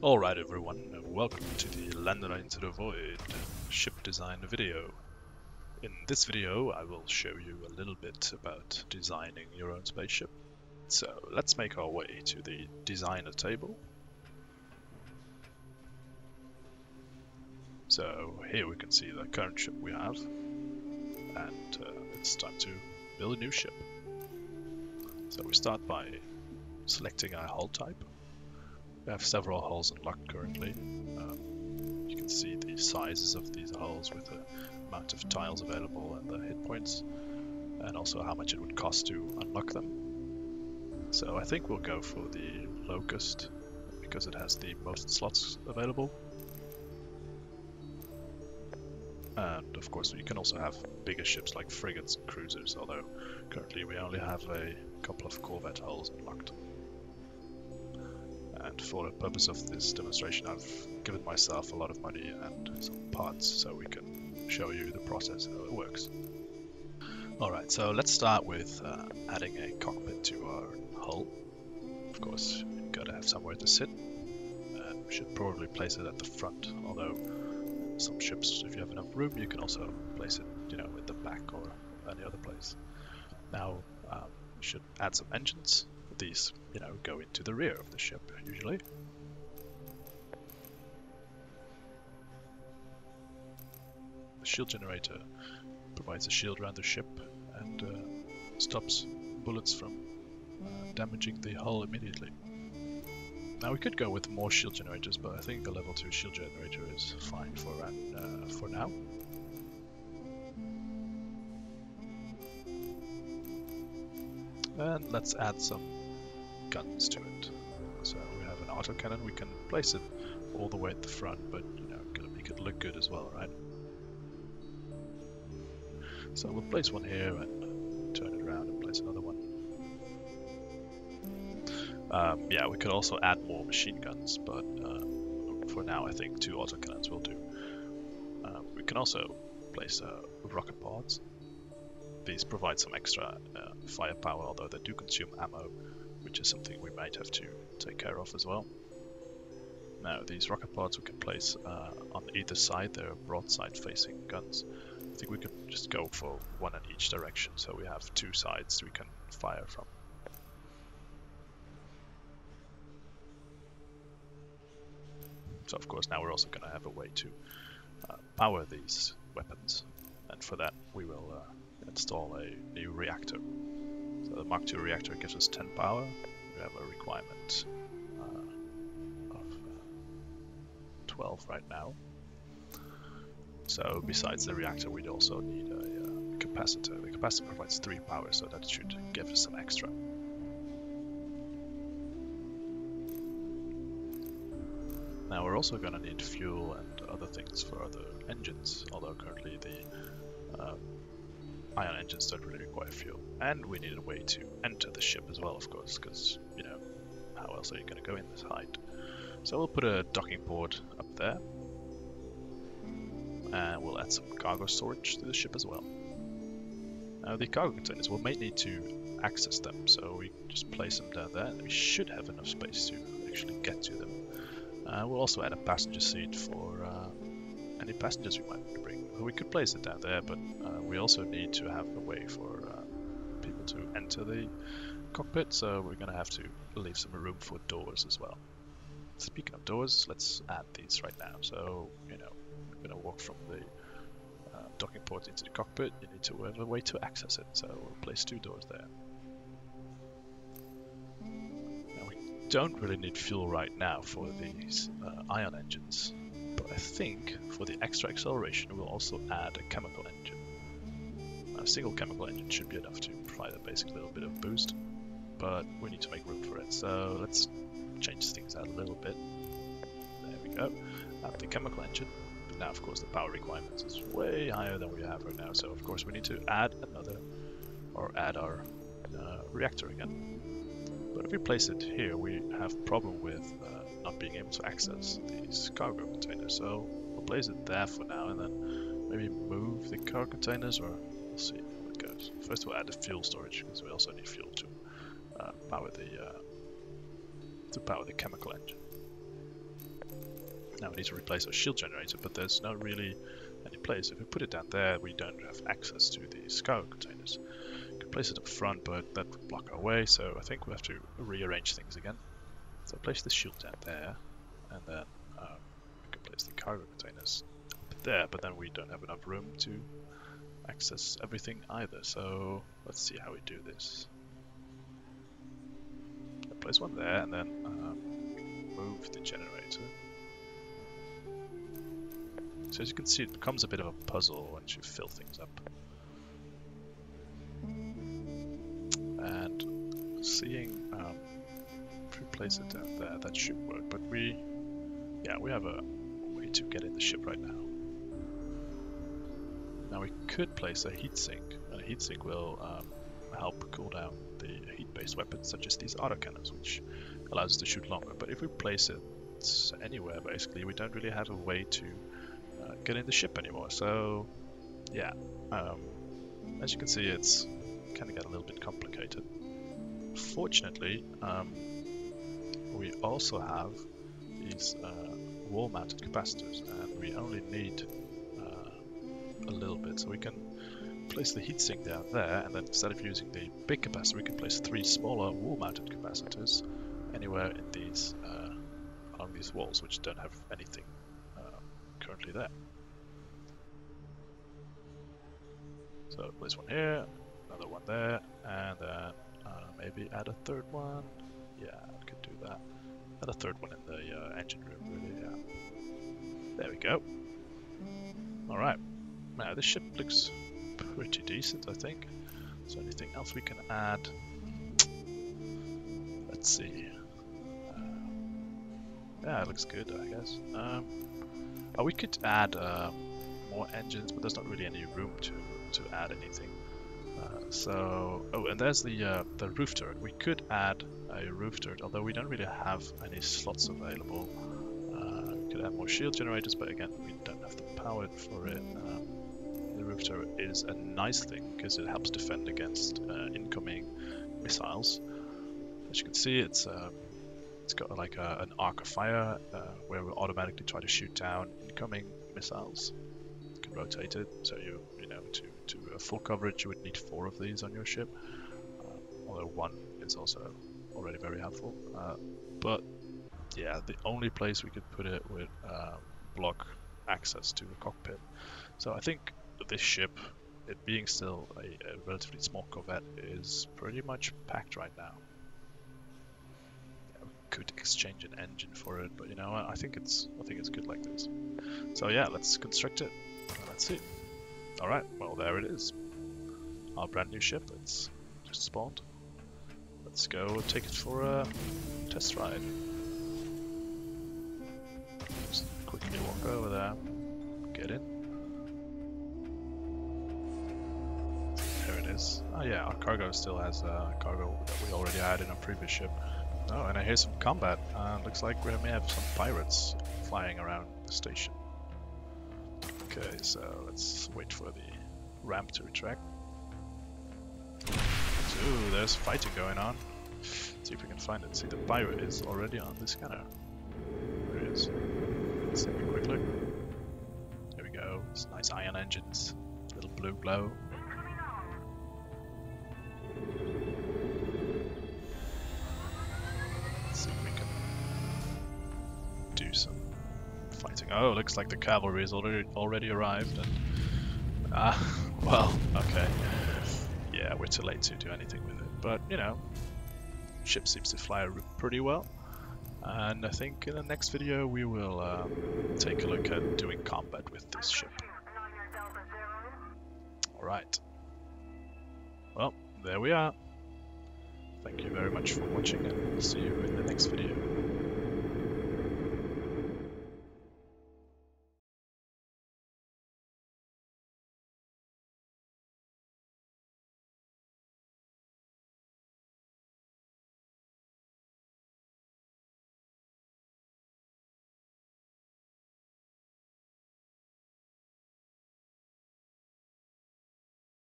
Alright everyone, welcome to the Landinar into the Void ship design video. In this video I will show you a little bit about designing your own spaceship. So let's make our way to the designer table. So here we can see the current ship we have and uh, it's time to build a new ship. So we start by selecting our hull type we have several hulls unlocked currently. Um, you can see the sizes of these hulls with the amount of tiles available and the hit points, and also how much it would cost to unlock them. So I think we'll go for the Locust because it has the most slots available. And of course you can also have bigger ships like frigates and cruisers, although currently we only have a couple of corvette hulls unlocked. And for the purpose of this demonstration, I've given myself a lot of money and some parts so we can show you the process, how it works. Alright, so let's start with uh, adding a cockpit to our hull. Of course, you've got to have somewhere to sit. And we should probably place it at the front, although some ships, if you have enough room, you can also place it, you know, in the back or any other place. Now, um, we should add some engines these, you know, go into the rear of the ship, usually. The shield generator provides a shield around the ship and uh, stops bullets from uh, damaging the hull immediately. Now we could go with more shield generators, but I think the level 2 shield generator is fine for, uh, for now. And let's add some guns to it. So we have an autocannon, we can place it all the way at the front, but you know, gonna make it look good as well, right? So we'll place one here and turn it around and place another one. Um, yeah, we could also add more machine guns, but uh, for now I think two autocannons will do. Uh, we can also place uh, rocket pods. These provide some extra uh, firepower, although they do consume ammo, which is something we might have to take care of as well. Now, these rocket pods we can place uh, on either side, they're broadside facing guns. I think we could just go for one in each direction, so we have two sides we can fire from. So of course now we're also going to have a way to uh, power these weapons, and for that we will uh, install a new reactor. So the Mark II reactor gives us 10 power. We have a requirement uh, of uh, 12 right now. So besides the reactor, we'd also need a uh, capacitor. The capacitor provides 3 power, so that should give us some extra. Now we're also going to need fuel and other things for other engines, although currently the ion engines don't really require fuel. And we need a way to enter the ship as well, of course, because, you know, how else are you going to go in this height? So we'll put a docking port up there. And we'll add some cargo storage to the ship as well. Now the cargo containers, we may need to access them, so we just place them down there, and we should have enough space to actually get to them. Uh, we'll also add a passenger seat for uh, any passengers we might want to bring. We could place it down there, but uh, we also need to have a way for uh, people to enter the cockpit, so we're going to have to leave some room for doors as well. Speaking of doors, let's add these right now. So, you know, we're going to walk from the uh, docking port into the cockpit. You need to have a way to access it, so we'll place two doors there. Now, we don't really need fuel right now for these uh, ion engines, but I think for the extra acceleration we'll also add a chemical engine. A single chemical engine should be enough to provide a basic little bit of boost, but we need to make room for it, so let's change things out a little bit. There we go, add the chemical engine. But now of course the power requirements is way higher than we have right now, so of course we need to add another, or add our uh, reactor again. But if we place it here, we have problem with uh, not being able to access these cargo containers. So place it there for now and then maybe move the cargo containers or we'll see how it goes. First we'll add the fuel storage because we also need fuel to uh, power the uh, to power the chemical engine. Now we need to replace our shield generator, but there's not really any place. If we put it down there, we don't have access to the cargo containers. We could place it up front, but that would block our way, so I think we have to rearrange things again. So place the shield down there, and then um, can place the cargo containers up there, but then we don't have enough room to access everything either, so let's see how we do this. Place one there, and then um, move the generator. So as you can see, it becomes a bit of a puzzle once you fill things up. And seeing um, if we place it down there, that should work. But we, yeah, we have a to get in the ship right now. Now we could place a heatsink, and a heatsink will um, help cool down the heat-based weapons such as these autocannons, which allows us to shoot longer. But if we place it anywhere, basically, we don't really have a way to uh, get in the ship anymore. So, yeah, um, as you can see, it's kind of get a little bit complicated. Fortunately, um, we also have these uh, wall-mounted capacitors, and we only need uh, a little bit, so we can place the heatsink down there, and then instead of using the big capacitor, we can place three smaller wall-mounted capacitors anywhere in these uh, along these walls, which don't have anything uh, currently there. So place one here, another one there, and then uh, maybe add a third one. Yeah, I could do that. Add a third one in the uh, engine room, really. There we go. All right. Now this ship looks pretty decent, I think. Is there anything else we can add? Let's see. Uh, yeah, it looks good, I guess. Um, oh, we could add uh, more engines, but there's not really any room to, to add anything. Uh, so, oh, and there's the uh, the roof turret. We could add a roof turret, although we don't really have any slots available. Uh, could add more shield generators, but again, we don't have the power for it. Um, the roof turret is a nice thing because it helps defend against uh, incoming missiles. As you can see, it's uh, it's got like a, an arc of fire uh, where we automatically try to shoot down incoming missiles. You can rotate it, so you you know to to full coverage you would need four of these on your ship, um, although one is also already very helpful. Uh, but yeah, the only place we could put it would uh, block access to the cockpit. So I think this ship, it being still a, a, relatively small corvette, is pretty much packed right now. Yeah, we could exchange an engine for it, but you know, I think it's I think it's good like this. So yeah, let's construct it. Let's see. All right, well there it is, our brand new ship that's just spawned. Let's go take it for a test ride. Walk over there, get in. is. Oh yeah, our cargo still has uh, cargo that we already had in a previous ship. Oh, and I hear some combat. Uh, looks like we may have some pirates flying around the station. Okay, so let's wait for the ramp to retract. Ooh, there's fighting going on. see if we can find it. See, the pirate is already on the scanner. Let's take a quick look. There we go. It's nice ion engines. Little blue glow. Let's see if we can do some fighting. Oh, looks like the cavalry has already already arrived. And ah, well, okay. Yeah, we're too late to do anything with it. But you know, ship seems to fly pretty well. And I think in the next video we will um, take a look at doing combat with this ship. Alright. Well, there we are. Thank you very much for watching and see you in the next video.